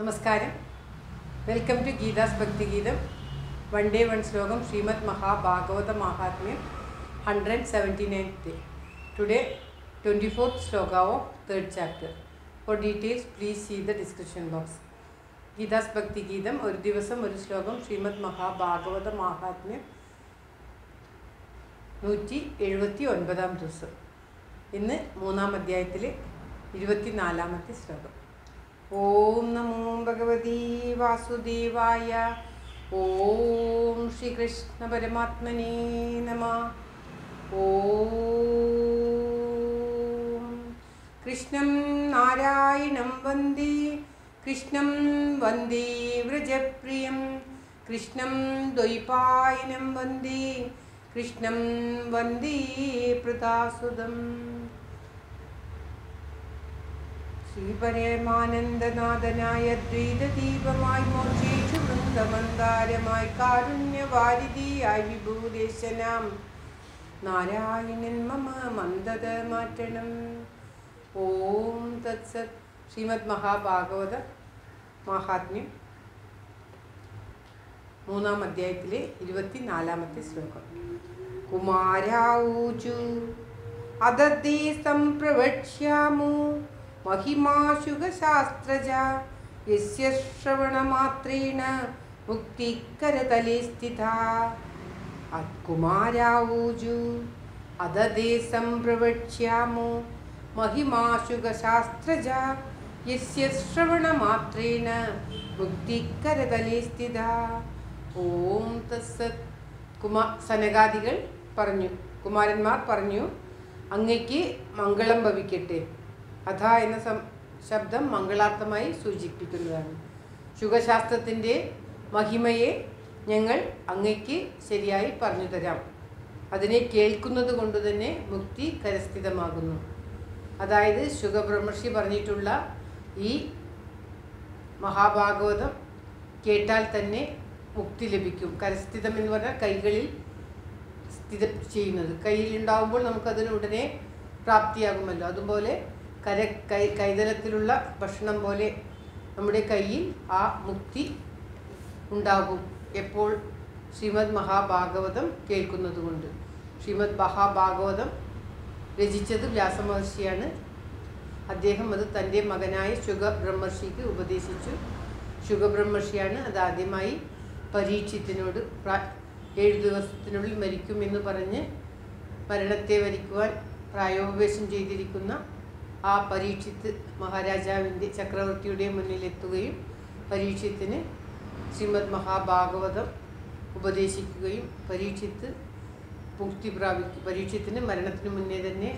നമസ്കാരം. Welcome to Geetha's Bhakthigeetham one day one ശ്ലോകം Srimad Mahabhagavata Mahatmyam hundred seventy nine day today twenty fourth Shloka of third chapter for details please see the description box Geetha's Bhakthigeetham ഒരു ദിവസം ഒരു ശ്ലോകം ശ്രീമദ് മഹാഭാഗവത മഹാത്മ്യം നൂറ്റി എഴുപത്തി ഒൻപതാം ദിവസം. ഇന്ന് മൂന്നാം അധ്യായത്തിലെ ഇരുപത്തിനാലാമത്തെ ശ്ലോകം. ഓം നമോ ഭഗവതി വാസുദേവായ. ഓം ശ്രീകൃഷ്ണ പരമാത്മനേ നമ. ഓം കൃഷ്ണം നാരായണം വന്ദേ. കൃഷ്ണം വന്ദേ വ്രജപ്രിയം. കൃഷ്ണം ദ്വൈപായനം വന്ദേ. കൃഷ്ണം വന്ദേ പ്രതാസുതം. ശ്രീപരമാനന്ദനാഥനായ ദ്വൈതദീപമായി മോക്ഷേഷു വൃന്ദമന്ദാരമായി കാരുണ്യവാരിധിയായി വിഭൂദേശനാം നാരായണൻ മമ മന്ദത മാറ്റണം. ഓം തത്സത് ശ്രീമദ് മഹാഭാഗവത മഹാത്മ്യം മൂന്നാം അധ്യായത്തിലെ ഇരുപത്തിനാലാമത്തെ ശ്ലോകം. കുമാരാഊചു അതീ സംപ്രവക്ഷ്യാമു महिमाशुगशास्त्रज यस्य श्रवणमात्रेण मुक्तिकरतले स्थिता अत्कुमारावूजु अददे सम्प्रवक्ष्यामो महिमाशुगशास्त्रज यस्य श्रवणमात्रेण മുക്തിക്കരതലേ സ്ഥിത ഓം തസ്സത് കുമാ സനകാദികൾ പറഞ്ഞു കുമാരന്മാർ പറഞ്ഞു അങ്ങയ്ക്ക് മംഗളം ഭവിക്കട്ടെ അഥ എന്ന ശബ്ദം മംഗളാർത്ഥമായി സൂചിപ്പിക്കുന്നതാണ്. ശുഖശാസ്ത്രത്തിന്റെ മഹിമയെ ഞങ്ങൾ അങ്ങയ്ക്ക് ശരിയായി പറഞ്ഞു തരാം അതിനെ കേൾക്കുന്നത് കൊണ്ട് തന്നെ മുക്തി കരസ്ഥിതമാകുന്നു. അതായത് ശുഖബ്രഹ്മർഷി പറഞ്ഞിട്ടുള്ള ഈ മഹാഭാഗവതം കേട്ടാൽ തന്നെ മുക്തി ലഭിക്കും. കരസ്ഥിതം എന്ന് പറഞ്ഞാൽ കൈകളിൽ സ്ഥിത ചെയ്യുന്നത്. കയ്യിലുണ്ടാവുമ്പോൾ നമുക്കതിന് ഉടനെ പ്രാപ്തിയാകുമല്ലോ. അതുപോലെ കര കൈ കൈതലത്തിലുള്ള ഭക്ഷണം പോലെ നമ്മുടെ കയ്യിൽ ആ മുക്തി ഉണ്ടാകും. എപ്പോൾ? ശ്രീമദ് മഹാഭാഗവതം കേൾക്കുന്നതുകൊണ്ട്. ശ്രീമദ് മഹാഭാഗവതം രചിച്ചത് വ്യാസമഹർഷിയാണ് അദ്ദേഹം അത് തന്റെ മകനായ ശുഖബ്രഹ്മർഷിക്ക് ഉപദേശിച്ചു. ശുഖബ്രഹ്മർഷിയാണ് അത് ആദ്യമായി പരീക്ഷത്തിനോട് ഏഴ് ദിവസത്തിനുള്ളിൽ മരിക്കുമെന്ന് പറഞ്ഞ് മരണത്തെ വരിക്കുവാൻ പ്രായോപവേശം ചെയ്തിരിക്കുന്ന ആ പരീക്ഷിത്ത് മഹാരാജാവിന്റെ ചക്രവർത്തിയുടെ മുന്നിലെത്തുകയും പരീക്ഷത്തിന് ശ്രീമദ് മഹാഭാഗവതം ഉപദേശിക്കുകയും പരീക്ഷിത്ത് മുക്തി പ്രാപിക്കും പരീക്ഷത്തിന് മരണത്തിന് മുന്നേ തന്നെ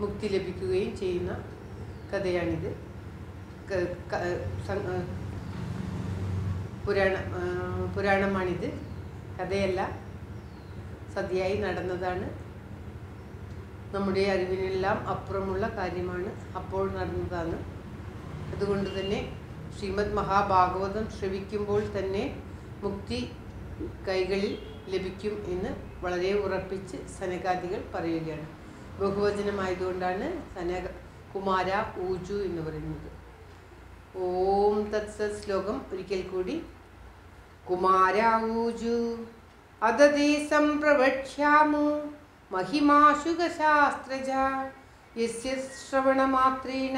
മുക്തി ലഭിക്കുകയും ചെയ്യുന്ന കഥയാണിത്. പുരാണ പുരാണമാണിത്. കഥയല്ല സതിയായി നടന്നതാണ്. നമ്മുടെ അറിവിനെല്ലാം അപ്പുറമുള്ള കാര്യമാണ് അപ്പോൾ നടന്നതാണ്. അതുകൊണ്ട് തന്നെ ശ്രീമദ് മഹാഭാഗവതം ശ്രവിക്കുമ്പോൾ തന്നെ മുക്തി കൈകളിൽ ലഭിക്കും എന്ന് വളരെ ഉറപ്പിച്ച് സനകാദികൾ പറയുകയാണ്. ബഹുവചനമായതുകൊണ്ടാണ് സനക കുമാര ഊജു എന്ന് പറയുന്നത്. ഓം തത്സ ശ്ലോകം ഒരിക്കൽ കൂടി. കുമാര ഊജു അതദേ സംപ്രവക്ഷ്യാമു. महिमाशुगशास्त्रज यस्य श्रवणमात्रेण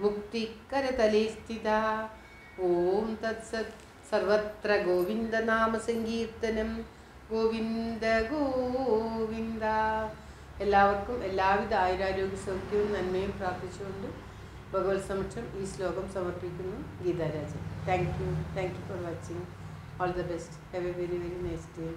मुक्तिकरतले स्थिता ॐ तत्सत् सर्वत्र ഗോവിന്ദ ഗോവിന്ദ എല്ലാവർക്കും എല്ലാവിധ ആയുരാരോഗ്യ സൗഖ്യവും നന്മയും പ്രാർത്ഥിച്ചുകൊണ്ട് ഭഗവത് സമക്ഷം ഈ ശ്ലോകം സമർപ്പിക്കുന്നു Geetharajan. Thank you thank you for watching all the best have a very very nice day